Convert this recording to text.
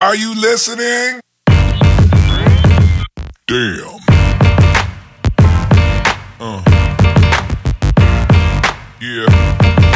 Are you listening? Damn. Uh. Yeah.